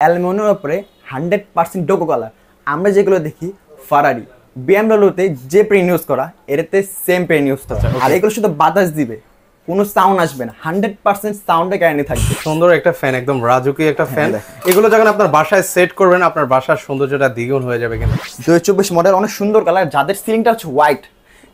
অ্যালমোনিয়ামের উপরে hundred percent ডোকো colour আমরা যেগুলো দেখি ফারারি। বিএমডাব্লিউতে যে পেন ইউজ করা এটাতে সেম পেন ইউজ করা। আর এগুলো শুধু বাতাস দিবে কোনো সাউন্ড আসবে না। হান্ড্রেড পার্সেন্ট সাউন্ডে গ্যারান্টি থাকবে। সুন্দর একটা ফ্যান একদম রাজুকি একটা ফ্যান এগুলো যখন আপনার বাসায় সেট করবেন আপনার বাসার সৌন্দর্যটা দ্বিগুণ হয়ে যাবে কিন্তু। দু হাজার চব্বিশ মডেল অনেক সুন্দর কালার যাদের সিলিংটা হচ্ছে হোয়াইট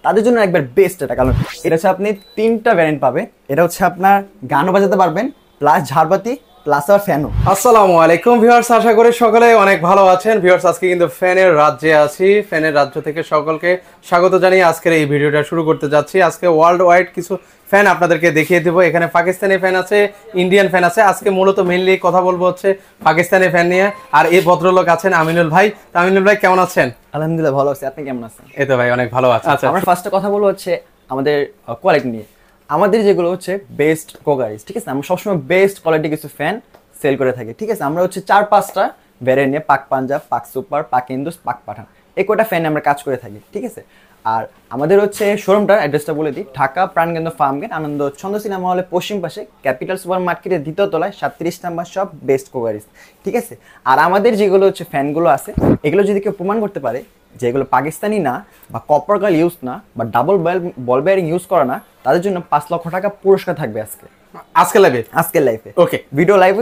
তাদের জন্য একবার বেস্ট এটা। কারণ এটা হচ্ছে আপনি তিনটা ভ্যারিয়েন্ট পাবে। এটা হচ্ছে আপনার গানও বাজাতে পারবেন প্লাস ঝাড়বাতি প্লাস আর ফ্যানও আসসালামু আলাইকুম ভিউয়ার্স আশা করি সকলে অনেক ভালো আছেন। ভিউয়ার্স আজকে কিন্তু ফ্যানের রাজ্যে আছি। ফ্যানের রাজ্য থেকে সকলকে স্বাগত জানিয়ে আজকের এই ভিডিওটা শুরু করতে যাচ্ছি। আজকে ওয়ার্ল্ড ওয়াইড কিছু ফ্যান আপনাদেরকে দেখিয়ে দেবো। এখানে পাকিস্তানি ফ্যান আছে ইন্ডিয়ান ফ্যান আছে। আজকে মূলত মেইনলি কথা বলব হচ্ছে পাকিস্তানি ফ্যান নিয়ে। আর এই ভদ্রলোক আছেন আমিনুল ভাই। আমিনুল ভাই কেমন আছেন? আলহামদুলিল্লাহ ভালো আছে। আপনি কেমন আছেন? এই তো ভাই অনেক ভালো আছে আচ্ছা আমরা ফার্স্টে কথা বলব হচ্ছে আমাদের কোয়ালিটি নিয়ে। আমাদের যেগুলো হচ্ছে বেস্ট কোকারিজ ঠিক আছে? আমরা সবসময় বেস্ট কোয়ালিটি কিছু ফ্যান সেল করে থাকি, ঠিক আছে? আমরা হচ্ছে চার পাঁচটা ভ্যারিয়েন্ট নিয়ে পাক পাঞ্জাব, পাক সুপার, পাক ইন্দুস পাক পাঠান, এই কটা ফ্যান আমরা কাজ করে থাকি, ঠিক আছে? আর আমাদের হচ্ছে শোরুমটার অ্যাড্রেসটা বলে দিই, ঢাকা প্রাণকেন্দ্র ফার্ম গেট আনন্দ ছন্দ সিনেমা হলে পশ্চিম পাশে ক্যাপিটাল সুপার মার্কেটের দ্বিতীয় তলায় সাতত্রিশ নাম্বার সব বেস্ট কোকারিজ ঠিক আছে? আর আমাদের যেগুলো হচ্ছে ফ্যানগুলো আছে, এগুলো যদি কেউ প্রমাণ করতে পারে যে এগুলো পাকিস্তানি না বা কপার গাল ইউজ না বা ডাবল বল বেয়ারিং ইউজ করা না তাদের জন্য পাঁচ লক্ষ টাকা পুরস্কার থাকবে আজকে। আজকে লাইভে আজকের লাইফে Okay. ভিডিও লাইভ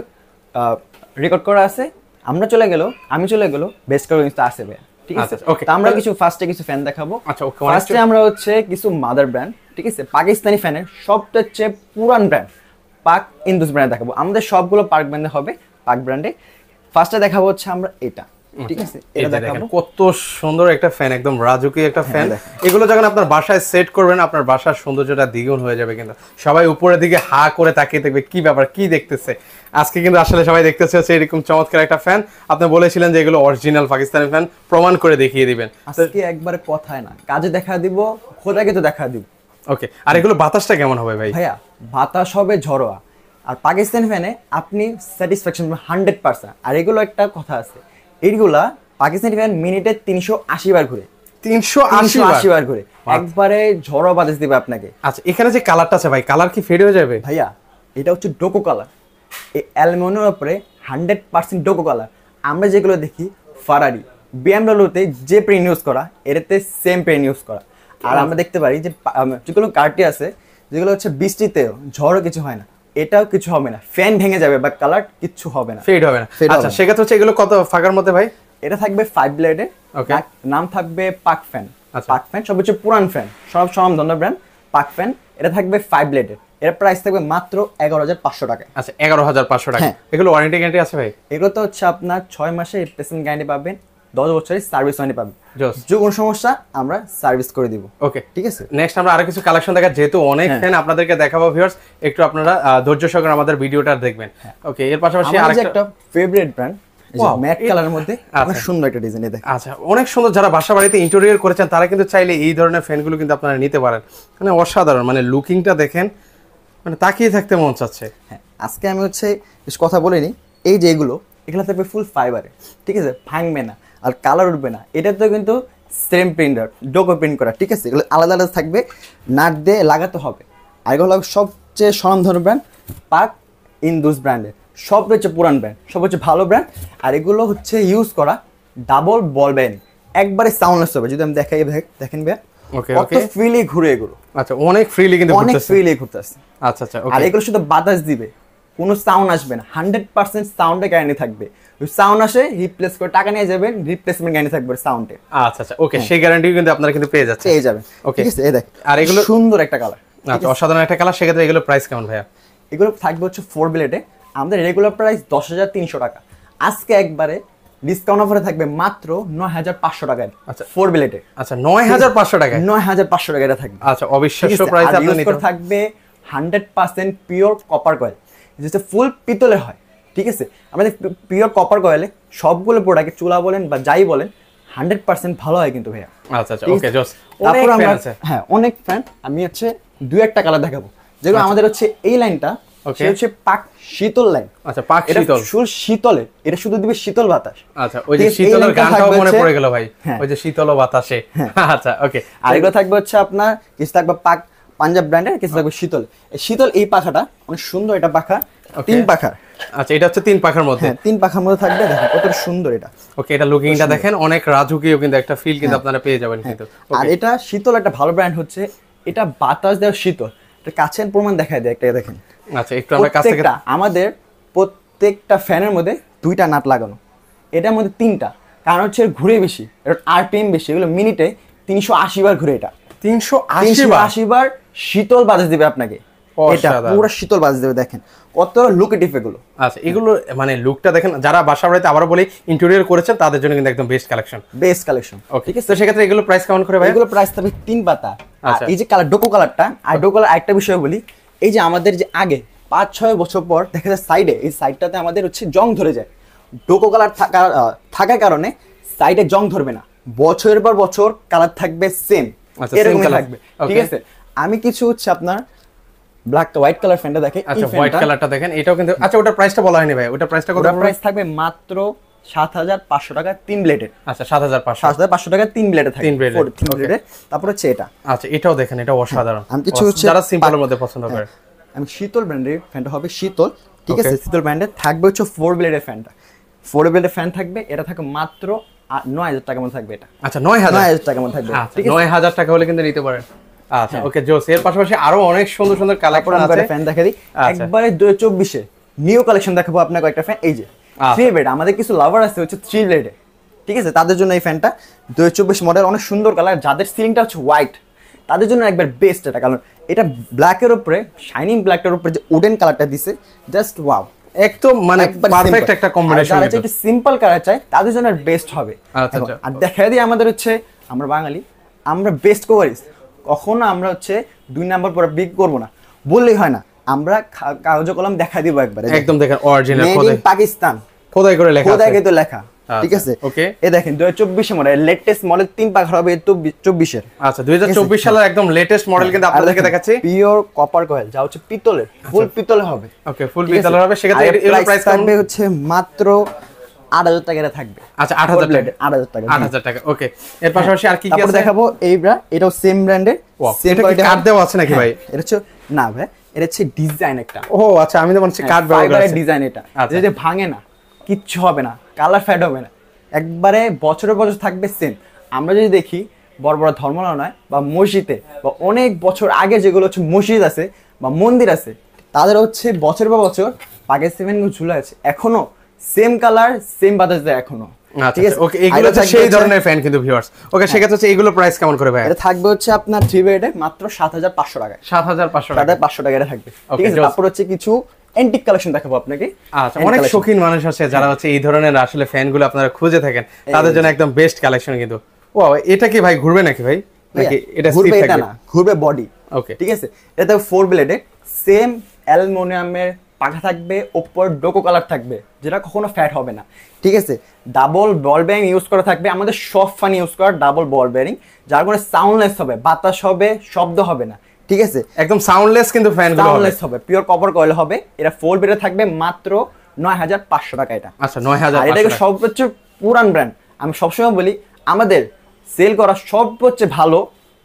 রেকর্ড করা আছে। আমরা চলে গেল আমি চলে গেল বেস্ট করে কিন্তু আসে ভাইয়া। ঠিক আছে? আচ্ছা, okay. তো আমরা কিছু ফার্স্টে কিছু ফ্যান দেখাবো। আচ্ছা, অনেক ফার্স্টে আমরা হচ্ছে কিছু মাদার ব্র্যান্ড ঠিক আছে? পাকিস্তানি ফ্যানের সবটা হচ্ছে পুরান ব্র্যান্ড পাক ইন্দুস ব্র্যান্ড দেখাবো। আমাদের সবগুলো পাক ব্র্যান্ডে হবে পাক ব্র্যান্ডে ফার্স্টে দেখাবো হচ্ছে আমরা এটা। ঠিক আছে এই এটা যে দেখেন দেখাবো। কত সুন্দর একটা ফ্যান একদম রাজুকি একটা ফ্যান এগুলো যখন আপনার বাসায় সেট করবেন আপনার বাসার সৌন্দর্যটা দ্বিগুণ হয়ে যাবে কিন্তু। সবাই উপরের দিকে হা করে তাকিয়ে দেখবে কি ব্যাপার কি দেখতেছে। আজকে কিন্তু আসলে সবাই দেখতেছে হচ্ছে এরকম চমৎকার একটা ফ্যান আপনি বলেছিলেন যে এগুলো অরিজিনাল পাকিস্তানি ফ্যান প্রমাণ করে দেখিয়ে দিবেন। আজকে একবারে কথায় না কাজে দেখা দিব খোদাকে তো দেখা দিব। ওকে আর এগুলো বাতাসটা কেমন হবে ভাই? ভাইয়া বাতাস হবে ঝরোয়া আর পাকিস্তান ফ্যানে আপনি স্যাটিসফ্যাকশন হান্ড্রেড পার্সেন্ট আর এগুলো একটা কথা আছে এইগুলা পাকিস্তানি ফ্যান মিনিটে তিনশো আশি বার ঘুরে। তিনশো আশি বার? ঘুরে। একবারে বাতাস দিবে আপনাকে। আচ্ছা এখানে যে কালারটা আছে ভাই কালার কি ফেড হয়ে যাবে? ভাইয়া এটা হচ্ছে ডোকো কালার এই অ্যালমোনিয়ামের উপরে হান্ড্রেড পার্সেন্ট ডোকো কালার আমরা যেগুলো দেখি ফারারি বিএমডাব্লিউতে যে পেন ইউজ করা এটাতে সেম পেন ইউজ করা। আর আমরা দেখতে পারি যে যেগুলো কার্টি আছে যেগুলো হচ্ছে বৃষ্টিতেও ঝড়ও কিছু হয় না। এটাও কিছু হবে না। ফ্যান ভেঙে যাবে বা কালার কিছু হবে না। ফেড হবে না। আচ্ছা। সেক্ষেত্রে হচ্ছে এগুলো কত ফাঁকার মধ্যে ভাই? এটা থাকবে ফাইভ ব্লেডে. নাম থাকবে পাক ফ্যান। পাক ফ্যান সব হচ্ছে পুরান ফ্যান সব সব ধন্য ব্র্যান্ড পাক ফ্যান এটা থাকবে ফাইভ ব্লেডের এর প্রাইস থাকবে মাত্র এগারো হাজার পাঁচশো টাকা। আচ্ছা এগারো হাজার পাঁচশো টাকা। হ্যাঁ। এগুলো ওয়ারেন্টি গ্যারান্টি আছে ভাই? এগুলো তো হচ্ছে আপনার ছয় মাসে রিপ্লেসমেন্ট গ্যারান্টি পাবেন। দশ বছরের সার্ভিস ওয়ারেন্টি Just. যে কোনো সমস্যা আমরা সার্ভিস করে দিব। ওকে ঠিক আছে? নেক্সট আমরা আরও কিছু কালেকশন দেখা যেহেতু অনেক হ্যাঁ। ফ্যান আপনাদেরকে দেখাবো ভিউয়ার্স একটু আপনারা ধৈর্য সহকারে আমাদের ভিডিওটা দেখবেন। ওকে এর পাশাপাশি আরেকটা একটা ফেভারিট ব্র্যান্ড ম্যাট কালারের মধ্যে অনেক আচ্ছা। সুন্দর একটা ডিজাইন দেখ আচ্ছা অনেক সুন্দর যারা বাসা বাড়িতে ইন্টেরিয়র করেছেন তারা কিন্তু চাইলে এই ধরনের ফ্যানগুলো কিন্তু আপনারা নিতে পারেন। মানে অসাধারণ মানে লুকিংটা দেখেন মানে তাকিয়ে থাকতে মন চাচ্ছে। হ্যাঁ আজকে আমি হচ্ছে কথা বলিনি। এই যে এগুলো এগুলো থাকবে ফুল ফাইবারে ঠিক আছে? ভাঙবে না। আর কালার উঠবে না। এটা তো কিন্তু সেম প্রিন্টার ডোকো প্রিন্ট করা ঠিক আছে? এগুলো আলাদা আলাদা থাকবে নাট দিয়ে লাগাতে হবে। আর এগুলো সবচেয়ে স্বনামধন্য ব্র্যান্ড পাক ইন্দুস ব্র্যান্ডের সব হচ্ছে পুরান ব্র্যান্ড সব হচ্ছে ভালো ব্র্যান্ড আর এগুলো হচ্ছে ইউজ করা ডাবল বল ব্যান একবারে সাউন্ডলেস হবে যদি আমি দেখাই দেখ- দেখেন Okay, কত okay. ফ্রিলি ঘুরে এগুলো। আচ্ছা অনেক ফ্রিলি কিন্তু অনেক। ফ্রিলি ঘুরতেছে। আচ্ছা আচ্ছা আর ওকে এগুলো শুধু বাতাস দিবে। কোনো সাউন্ড আসবে না। হান্ড্রেড পার্সেন্ট সাউন্ডে গ্যারান্টি থাকবে। সাউন্ড আসে রিপ্লেস করে টাকা নিয়ে যাবেন রিপ্লেসমেন্ট গ্যারান্টি থাকবে সাউন্ডে আচ্ছা আচ্ছা ওকে সেই গ্যারান্টি কিন্তু আপনারা কিন্তু পেয়ে যাচ্ছেন। পেয়ে যাবেন। ওকে ঠিক আছে এই দেখ আর এগুলো- সুন্দর একটা কালার আচ্ছা অসাধারণ একটা কালার সেক্ষেত্রে এগুলো প্রাইস কেমন ভাইয়া? এগুলো থাকবে হচ্ছে ফোর ব্লেডে আমাদের রেগুলার প্রাইস দশ হাজার তিনশো টাকা। আজকে একবারে ডিসকাউন্ট অফারে থাকবে মাত্র নয় হাজার পাঁচশো টাকায় আচ্ছা। ফোর ব্লেডে আচ্ছা নয় হাজার পাঁচশো টাকায়? নয় হাজার পাঁচশো টাকা এটা থাকবে। আচ্ছা অবিশ্বাস্য প্রাইস আপনি নিতে থাকবে hundred percent pure copper coil যেটা ফুল পিতলের হয় ঠিক আছে? আমাদের পিওর কপার কয়েলে সবগুলো প্রোডাক্ট চুলা বলেন বা যাই বলেন হান্ড্রেড পার্সেন্ট ভালো হয় কিন্তু ভাইয়া। আচ্ছা আচ্ছা ওকে আছে? জস তারপর আমরা হ্যাঁ অনেক ফ্যান আমি হচ্ছে দু একটা কালার দেখাবো। যেগুলো আমাদের হচ্ছে এই লাইনটা. সেটা হচ্ছে পাক শীতল লাইন আচ্ছা পাক শীতল। শুধু শীতলে এটা শুধু দিবে শীতল বাতাস। আচ্ছা ওই যে শীতলের গানটাও মনে পড়ে গেল ভাই। হ্যাঁ। ওই যে শীতল বাতাসে। আচ্ছা ওকে আর এগুলো থাকবে হচ্ছে আপনার কিছু থাকবে পাক পাঞ্জাব ব্র্যান্ডের কিছু থাকবে শীতল। এই শীতল এই পাখাটা অনেক সুন্দর এটা পাখা। তিন পাখা। আচ্ছা এটা হচ্ছে তিন পাখার মধ্যে? হ্যাঁ তিন পাখার মধ্যে থাকবে দেখেন কত সুন্দর এটা। ওকে এটা লুকিংটা দেখেন অনেক রাজুকিও কিন্তু একটা ফিল কিন্তু আপনারা পেয়ে যাবেন কিন্তু। আর এটা শীতল একটা ভালো ব্র্যান্ড হচ্ছে এটা বাতাস দেওয়া শীতল। এটা কাছের প্রমাণ দেখায় দেয় একটা দেখেন। আচ্ছা একটু আমরা কাছ থেকে আমাদের প্রত্যেকটা ফ্যানের মধ্যে দুইটা নাট লাগানো। এটার মধ্যে তিনটা। কারণ হচ্ছে ঘুরে বেশি এটা আরপিএম বেশি এগুলো মিনিটে তিনশো আশি বার ঘুরে এটা। তিনশো আশি বার শীতল বাতাস দেবে আপনাকে। এটা অসাধারণ। পুরো শীতল বাতাস দেবে দেখেন। কত লুকেটিভ এগুলো। আচ্ছা এগুলো মানে লুকটা দেখেন যারা বাসা বাড়িতে আবারও বলি ইন্টেরিয়র করেছেন তাদের জন্য কিন্তু একদম best collection best collection okay তো সেক্ষেত্রে এগুলো প্রাইস কেমন করে ভাই? এগুলো প্রাইস থাকবে তিন পাতা। আচ্ছা। এই যে কালার ডোকো কালারটা আর ডোকো কালার একটা বিষয় বলি এই যে আমাদের যে আগে পাঁচ ছয় বছর পর দেখা যায় সাইডে এই সাইডটাতে আমাদের হচ্ছে জং ধরে যায়। ডোকো কালার থাকার থাকার কারণে সাইডে জং ধরবে না। বছরের পর বছর কালার থাকবে সেম আচ্ছা। থাকবে। ঠিক আছে? আমি কিছু হচ্ছে আপনার ব্ল্যাক হোয়াইট কালার ফ্যানটা দেখে আচ্ছা হোয়াইট কালারটা দেখেন এটাও কিন্তু আচ্ছা ওটার প্রাইসটা বলা হয়নি ভাই ওটার প্রাইসটা কত প্রাইস থাকবে মাত্র সাত হাজার পাঁচশো টাকা তিন ব্লেডের আচ্ছা সাত হাজার পাঁচশো। সাত হাজার পাঁচশো টাকা তিন ব্লেডে থাকে তিন তিন. ব্লেডের তারপর হচ্ছে এটা। আচ্ছা এটাও দেখেন এটা অসাধারণ। আমি কিছু হচ্ছে যারা সিম্পলের মধ্যে পছন্দ করে আমি শীতল ব্র্যান্ডের ফ্যানটা হবে শীতল ঠিক আছে? শীতল ব্র্যান্ডের থাকবে হচ্ছে ফোর ব্লেডের ফ্যানটা ফোর ব্লেডের ফ্যান থাকবে এটা থাকবে মাত্র নয় হাজার টাকার মধ্যে থাকবে এটা। আচ্ছা নয় হাজার। নয় হাজার টাকার মধ্যে থাকবে। আচ্ছা নয় হাজার টাকা হলে কিন্তু নিতে পারেন। আচ্ছা ওকে জোস এর পাশাপাশি আরও অনেক সুন্দর সুন্দর কালেকশন আছে। ফ্যান দেখা দিই। আচ্ছা। একবারে দু চব্বিশে নিউ কালেকশন দেখাবো আপনাকে একটা ফ্যান এই যে আচ্ছা। থ্রি ব্লেড আমাদের কিছু লাভার আছে হচ্ছে থ্রি ব্লেডে ঠিক আছে? তাদের জন্য এই ফ্যানটা দু চব্বিশ মডেল অনেক সুন্দর কালার যাদের সিলিংটা হচ্ছে হোয়াইট তাদের জন্য একবার বেস্ট এটা। কারণ এটা ব্ল্যাকের উপরে শাইনিং ব্ল্যাকের উপরে যে উডেন কালারটা দিছে জাস্ট ওয়াও একদম মানে পারফেক্ট একটা কম্বিনেশন যারা একটু সিম্পল কালার চাই তাদের জন্য বেস্ট হবে। আচ্ছা, আচ্ছা। আর দেখা দিই আমাদের হচ্ছে আমরা বাঙালি আমরা বেস্ট কোয়ারিস কখনো আমরা হচ্ছে দুই নাম্বার পরে বিগ করব না। বললেই হয় না আমরা কাগজ কলম দেখা দিব একবারে। একদম দেখেন অরিজিনাল পাকিস্তান। খোদাই করে লেখা খোদাই কিন্তু লেখা ঠিক আচ্ছা, আছে? okay. এ দেখেন দু হাজার চব্বিশে মডেল লেটেস্ট মডেল তিন পাখা হবে চব্বিশের। আচ্ছা দুই হাজার চব্বিশ সালের একদম লেটেস্ট মডেল কিন্তু আপনাদেরকে দেখাচ্ছি। পিওর কপার কয়েল যা হচ্ছে পিতলের ফুল পিতলে হবে। ওকে ফুল ঠিক পিতলের হবে। সেক্ষেত্রে এর- এর প্রাইস থাকবে হচ্ছে মাত্র আট হাজার টাকা থাকবে। আচ্ছা আট হাজার টাকা। আট হাজার টাকা আট হাজার টাকা ওকে এর পাশাপাশি আর কি কি আছে? দেখাবো এই ব্রা এটাও সেম ব্র্যান্ডের। এটা কি দেওয়া আছে নাকি ভাই? এটা হচ্ছে না ভাই এটা হচ্ছে ডিজাইন একটা। ও আচ্ছা আমি তো মনে হচ্ছে কার্ড ব্যবহার ডিজাইন এটা। আচ্ছা। যে ভাঙে না কিচ্ছু হবে না কালার ফ্যাড হবে না। একবারে বছরের বছর থাকবে সেম আমরা যদি দেখি বড় বড় ধর্মলা নয় বা মসজিদে বা অনেক বছর আগে যেগুলো হচ্ছে মসজিদ আছে বা মন্দির আছে তাদের হচ্ছে বছর বা বছর পাকিস্তান ঝুলে আছে। এখনও সেম কালার সেম বাতাস দেয় এখনও। ঠিক আছে? ওকে এগুলো হচ্ছে সেই ধরনের ফ্যান কিন্তু ভিউয়ার্স ওকে সেক্ষেত্রে হচ্ছে এগুলো প্রাইস কেমন করে ভাই এটা থাকবে হচ্ছে আপনার থ্রি বেডে মাত্র সাত হাজার পাঁচশো টাকায়। সাত হাজার পাঁচশো টাকা পাঁচশো টাকা এটা থাকবে। ঠিক আছে? তারপর হচ্ছে কিছু এন্টিক কালেকশন দেখাবো আপনাকে। আচ্ছা অনেক। শৌখিন মানুষ আছে যারা হচ্ছে এই ধরনের আসলে ফ্যানগুলো আপনারা খুঁজে থাকেন। তাদের জন্য একদম বেস্ট কালেকশন কিন্তু। ও এটা কি ভাই ঘুরবে নাকি ভাই? নাকি এটা ঘুরবে এটা না ঘুরবে বডি ওকে ঠিক আছে? এটা ফোর ব্লেডে সেম অ্যালুমিনিয়ামের পাখা থাকবে ওপর ডোকো কালার থাকবে যেটা কখনো ফ্যাট হবে না। ঠিক আছে? ডাবল বল ব্যারিং ইউজ করা থাকবে আমাদের সব ফান ইউজ করা ডাবল বল ব্যারিং যার করে সাউন্ডলেস হবে বাতাস হবে শব্দ হবে না। ঠিক আছে? একদম সাউন্ডলেস কিন্তু হবে। সাউন্ডলেস হবে পিওর কপার কয়েল হবে এটা ফোর ব্লেডে থাকবে মাত্র নয় হাজার পাঁচশো টাকা এটা। আচ্ছা নয় হাজার এটাকে সর্বোচ্চ পুরান ব্র্যান্ড আমি সবসময় বলি আমাদের সেল করা সবচেয়ে ভালো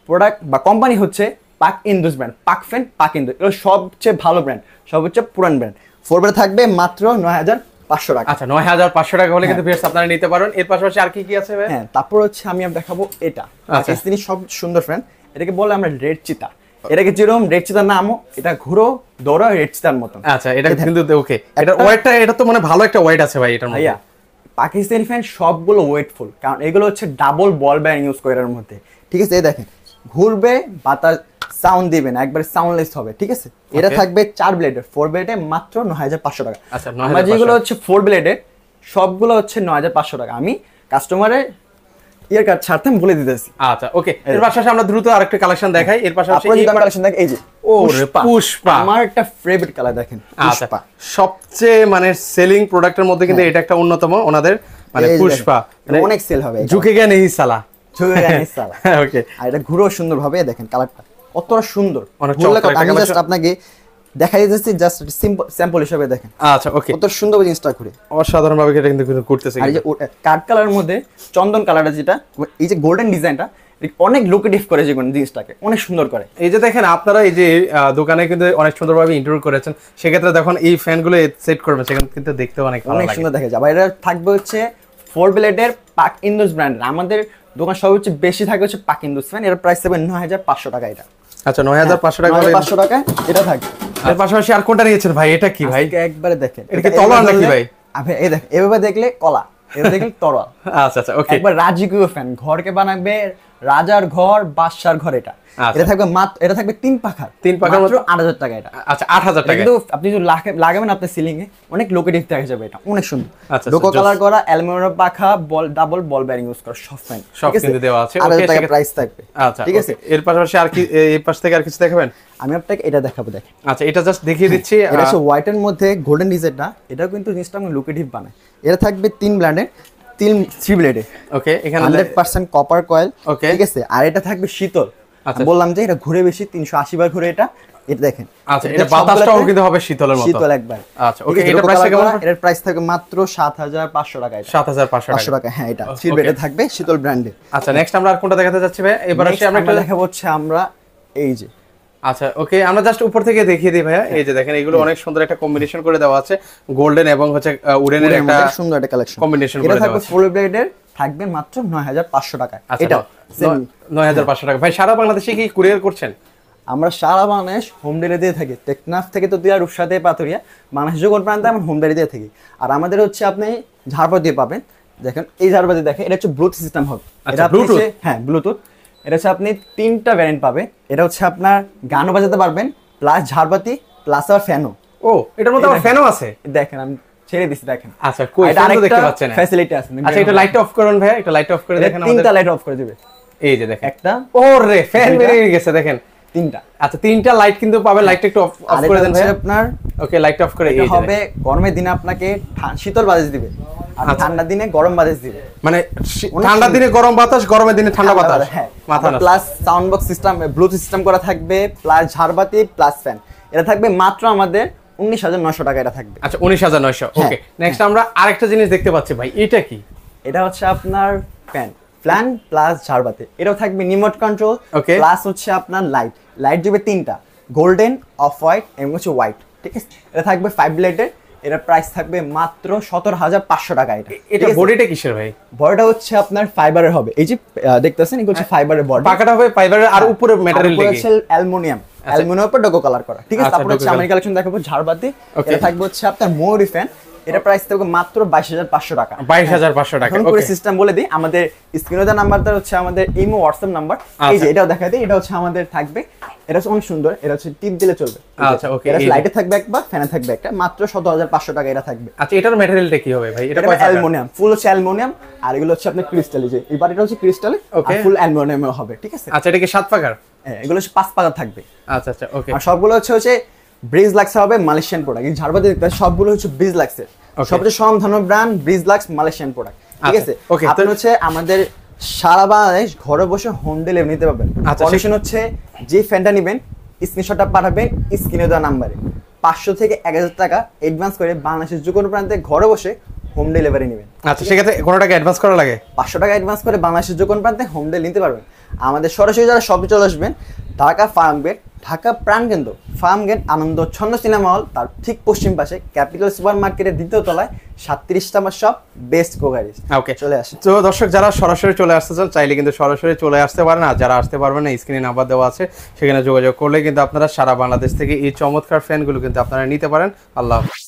প্রোডাক্ট বা কোম্পানি হচ্ছে পাক ইন্দুস ব্র্যান্ড পাক ফ্যান পাক ইন্দু এগুলো সবচেয়ে ভালো ব্র্যান্ড সবচেয়ে পুরান ব্র্যান্ড ফোরবে থাকবে মাত্র নয় হাজার পাঁচশো টাকা। আচ্ছা নয় হাজার পাঁচশো টাকা হলে কিন্তু ভিউয়ার্স আপনারা নিতে পারেন এর পাশাপাশি আর কি কি আছে হ্যাঁ তারপর হচ্ছে আমি আর দেখাবো এটা। আচ্ছা। পাকিস্তানি সব সুন্দর ফ্রেন্ড এটাকে বলে আমরা রেড চিতা এটাকে যেরকম রেড চিতার নামও এটা ঘুরো দৌড়ো রেড চিতার মতন। আচ্ছা এটা কিন্তু ওকে এটা ওয়েটটা এটা তো মানে ভালো একটা ওয়েট আছে ভাই এটার মধ্যে। ভাইয়া পাকিস্তানি ফ্যান সবগুলো ওয়েটফুল কারণ এগুলো হচ্ছে ডাবল বল ব্যাং ইউজ করে এর মধ্যে। ঠিক আছে এই দেখেন। ঘুরবে বাতাস সাউন্ড দিবে না একবার সাউন্ডলেস হবে ঠিক আছে? এটা থাকবে চার ব্লেডের ফোর ব্লেডে মাত্র নয় হাজার পাঁচশো টাকা। আচ্ছা, যেগুলো হচ্ছে ফোর ব্লেডের সবগুলো হচ্ছে নয় হাজার পাঁচশো টাকা। আমি কাস্টমারের ইয়ার কার্ড ছাড়তে বলে দিতেছি। আচ্ছা ওকে এর পাশাপাশি আমরা দ্রুত আরেকটা কালেকশন দেখাই। এর পাশাপাশি এই- কালেকশন দেখেন এই যে ও পুষ্পা। আমার একটা ফেভারিট কালার দেখেন আচ্ছা পুষ্পা। সবচেয়ে মানে সেলিং প্রোডাক্টের মধ্যে কিন্তু এটা একটা অন্যতম ওনাদের মানে পুষ্পা। দেখেন, অনেক সেল হবে ঝুঁকে গেছে সালা। ওকে আর এটা ঘুরেও সুন্দর ভাবে দেখেন কালারটা কতটা সুন্দর। অনেক ঘুরলে চমৎকার আমি জাস্ট আপনাকে দেখাই দিতেছি জাস্ট সিম্পল স্যাম্পল হিসেবে দেখেন। আচ্ছা ওকে কত সুন্দর জিনিসটা ঘুরে। অসাধারণ ভাবে এটা কিন্তু করতেছে আর এই যে কাঠ কালারের মধ্যে চন্দন কালারটা যেটা এই যে গোল্ডেন ডিজাইনটা অনেক লোকেটিভ করে যে কোনো জিনিসটাকে অনেক সুন্দর করে। এই যে দেখেন আপনারা এই যে দোকানে কিন্তু অনেক সুন্দরভাবে ইন্টারভিউ করেছেন সেক্ষেত্রে যখন এই ফ্যানগুলো সেট করবেন সেখানে কিন্তু দেখতে অনেক অনেক সুন্দর দেখা যায়। আবার এটা থাকবে হচ্ছে ফোর ব্লেডের পাক ইন্দোস ব্র্যান্ডের আমাদের দোকান সবচেয়ে বেশি থাকে হচ্ছে পাক ইন্দোস ফ্যান এর প্রাইস থাকবে নয় হাজার পাঁচশো টাকা এটা। আচ্ছা নয় হাজার পাঁচশো টাকা পাঁচশো টাকা এটা থাকে এর পাশাপাশি আর কোনটা নিয়েছেন ভাই? এটা কি ভাই? একবারে দেখেন। এটা কি তলোয়ার নাকি ভাই? আপনি এই দেখ এভাবে দেখলে কলা এভাবে দেখলে তরোয়াল। আচ্ছা আচ্ছা ওকে একবার রাজকীয় ফ্যান ঘরকে বানাবে রাজার ঘর বাদশার ঘর এটা। এটা থাকবে মাত্র এটা থাকবে তিন পাখার তিন পাখার মাত্র আট হাজার টাকা এটা। আচ্ছা আট হাজার টাকা। কিন্তু আপনি যদি লাগাবেন আপনার সিলিং এ অনেক লোকেটিভ দেখা যাবে এটা। অনেক সুন্দর। আচ্ছা, লোকো আচ্ছা, কালার করা অ্যালুমিনিয়াম পাখা ball double ball bearing use করা সব ফ্যান সব কিন্তু দেওয়া আছে। আট হাজার টাকা প্রাইস থাকবে। আচ্ছা ঠিক আছে? এর পাশাপাশি আর কি এই পাশ থেকে আর কিছু দেখাবেন? আমি আপনাকে এটা দেখাবো দেখেন। আচ্ছা এটা জাস্ট দেখিয়ে দিচ্ছি এটা আহ, হচ্ছে হোয়াইটের মধ্যে গোল্ডেন ডিজাইনটা এটাও কিন্তু জিনিসটা আমি লোকেটিভ বানাই এটা থাকবে তিন ব্র্যান্ডের তিন থ্রি ব্লেডে ওকে এখানে hundred percent copper coil Okay. ঠিক আছে? আর এটা থাকবে শীতল। আচ্ছা। বললাম যে এটা ঘুরে বেশি তিনশো আশি বার ঘুরে এটা এটা দেখেন। আচ্ছা এটা এটা বাতাসটাও কিন্তু হবে শীতলের মতো। শীতল একবার। আচ্ছা, okay, এটার price টা কেমন? এটার প্রাইস থাকবে মাত্র সাত হাজার পাঁচশো টাকা এটা। সাত হাজার পাঁচশো পাঁচশো টাকা। টাকা হ্যাঁ এটা Okay. থ্রি বেডে থাকবে শীতল ব্র্যান্ডে আচ্ছা নেক্সট আমরা আর কোনটা দেখাতে যাচ্ছি ভাই? এবার আসি আমরা একটা দেখাবো হচ্ছে আমরা এই যে। আচ্ছা ওকে আমরা জাস্ট উপর থেকে দেখিয়ে দিই ভাইয়া। এই যে দেখেন এগুলো অনেক সুন্দর একটা কম্বিনেশন করে দেওয়া আছে। গোল্ডেন এবং হচ্ছে উডেনের একটা সুন্দর একটা কালেকশন এটা করে দেওয়া আছে। ফুল ব্লেডের থাকবে মাত্র নয় হাজার পাঁচশো টাকা আচ্ছা এটা নয় হাজার পাঁচশো টাকা। ভাই সারা বাংলাদেশে কি কুরিয়ার করছেন? আমরা সারা বাংলাদেশ হোম ডেলিভারি দিয়ে থাকি। টেকনাফ থেকে তো দিয়া রূপসাতে পাথরিয়া বাংলাদেশ যখন প্রান্তে আমরা হোম ডেলিভারি দিয়ে থাকি। আর আমাদের হচ্ছে আপনি ঝাড়পা দিয়ে পাবেন। দেখেন এই ঝাড়পা দিয়ে দেখেন এটা হচ্ছে ব্লুটুথ সিস্টেম হবে। আচ্ছা, এটা? হচ্ছে- হ্যাঁ ব্লুটুথ এটা হচ্ছে আপনি তিনটা ভ্যারিয়েন্ট পাবেন এটা হচ্ছে আপনার গানও বাজাতে পারবেন প্লাস ঝাড়বাতি প্লাস আর ফ্যানও। ও এটার মধ্যে আবার ফ্যানও আছে? দেখেন আমি ছেড়ে দিছি দেখেন। আচ্ছা কই? দেখতে পাচ্ছেন ফ্যাসিলিটি আছে আচ্ছা এটা লাইট অফ করুন ভাই এটা লাইট অফ করে দেখেন আমাদের তিনটা লাইট অফ করে দিবে। এই যে দেখেন। একটা ও রে ফ্যান বেরিয়ে গেছে দেখেন। তিনটা। আচ্ছা তিনটা লাইট কিন্তু পাবেন লাইটটা একটু অফ করে দেন ভাই। আপনার ওকে লাইট অফ করে এই হবে গরমের দিনে আপনাকে শীতল বাতাস দিবে। আর আচ্ছা। ঠান্ডার দিনে গরম বাতাস দিবে। মানে ঠান্ডার দিনে গরম বাতাস গরমের দিনে ঠান্ডা বাতাস। হ্যাঁ। মাথা plus sound box system bluetooth system করা থাকবে প্লাস ঝাড়বাতি প্লাস ফ্যান এটা থাকবে মাত্র আমাদের উনিশ হাজার নশো টাকা এটা থাকবে। আচ্ছা উনিশ হাজার নয়শো হ্যাঁ, ওকে নেক্সট আমরা আরেকটা জিনিস দেখতে পাচ্ছি ভাই এটা কি? এটা হচ্ছে আপনার ফ্যান ফ্যান প্লাস ঝাড়বাতি। এটাও থাকবে রিমোট কন্ট্রোল. প্লাস হচ্ছে আপনার লাইট লাইট দিবে তিনটা গোল্ডেন অফ হোয়াইট এবং হচ্ছে হোয়াইট ঠিক আছে? এটা থাকবে ফাইভ ব্লেডের এটার প্রাইস থাকবে মাত্র সতেরো হাজার পাঁচশো টাকা এটা। এটা বডিটা কিসের ভাই? বড়টা হচ্ছে আপনার ফাইবারের হবে। এই যে দেখতেছেন এগুলো হচ্ছে ফাইবারের বডি পাকাটা হবে ফাইবারের আর উপরে ম্যাটেরিয়াল হচ্ছে অ্যালুমিনিয়াম অ্যালুমিনিয়াম উপর ডোকো কালার করা। ঠিক আছে? আচ্ছা, তারপর হচ্ছে আমার কালেকশন দেখাবো ঝাড়বাতি। এটা থাকবে হচ্ছে আপনার ময়ূরি ফ্যান এটা প্রাইস থাকবে মাত্র বাইশ হাজার পাঁচশো টাকা। বাইশ হাজার পাঁচশো টাকা করে সিস্টেম বলে দিই আমাদের স্ক্রিনে দেওয়া নাম্বারটা হচ্ছে আমাদের ইমো হোয়াটসঅ্যাপ নাম্বার এই যে আচ্ছা। এটাও দেখা দিই এটা হচ্ছে আমাদের থাকবে। এটা হচ্ছে অনেক সুন্দর এটা হচ্ছে টিপ দিলে চলবে। আচ্ছা, okay, এটা লাইটে থাকবে একবার ফ্যানে থাকবে একটা মাত্র সতেরো হাজার পাঁচশো টাকা এটা থাকবে। আচ্ছা এটার ম্যাটেরিয়ালটা কি হবে ভাই? এটা? অ্যালুমিনিয়াম ফুল হচ্ছে অ্যালুমিনিয়াম আর এগুলো হচ্ছে আপনার ক্রিস্টাল যে এবার এটা হচ্ছে ক্রিস্টাল আর ফুল অ্যালুমিনিয়াম হবে ঠিক আছে? আচ্ছা এটা কি সাত পাকার? হ্যাঁ, এগুলো হচ্ছে পাঁচ পাতা থাকবে। আচ্ছা আচ্ছা ওকে। আর সবগুলো হচ্ছে হচ্ছে ব্রিজ লাক্স হবে মালয়েশিয়ান প্রোডাক্ট ঝাড়বাতি দেখতে সবগুলো হচ্ছে ব্রিজ লাক্সের সবচেয়ে সম ধরনের brand Bridgelux Malaysian product ঠিক আচ্ছা, আছে? okay, আপনি হচ্ছে আমাদের সারা বাংলাদেশ ঘরে বসে হোম ডেলিভারি নিতে পারবেন। আচ্ছা, কন্ডিশন হচ্ছে যে ফ্যানটা নেবেন স্ক্রিনশটটা পাঠাবেন স্ক্রিনে দেওয়া নাম্বারে পাঁচশো থেকে এক হাজার টাকা অ্যাডভান্স করে বাংলাদেশের যে কোনো প্রান্তে ঘরে বসে হোম ডেলিভারি নেবেন। আচ্ছা সেক্ষেত্রে কোনো টাকা অ্যাডভান্স করা লাগে? পাঁচশো টাকা অ্যাডভান্স করে বাংলাদেশের যে কোনো প্রান্তে হোম ডেলিভারি নিতে পারবেন। আমাদের সরাসরি যারা শপে চলে আসবেন ঢাকা ফার্ম গেট ঢাকা প্রাণকেন্দ্র ফার্ম গেট আনন্দ ছন্দ সিনেমা হল তার ঠিক পশ্চিম পাশে ক্যাপিটাল সুপার মার্কেটের দ্বিতীয় তলায় সাতত্রিশ নাম্বার শপ বেস্ট কোগারিজ ওকে চলে আসে তো দর্শক যারা সরাসরি চলে আসতে চান চাইলে কিন্তু সরাসরি চলে আসতে পারেন আর যারা আসতে পারবেন না স্ক্রিনে নাম্বার দেওয়া আছে সেখানে যোগাযোগ করলে কিন্তু আপনারা সারা বাংলাদেশ থেকে এই চমৎকার ফ্যানগুলো কিন্তু আপনারা নিতে পারেন। আল্লাহ হাফেজ।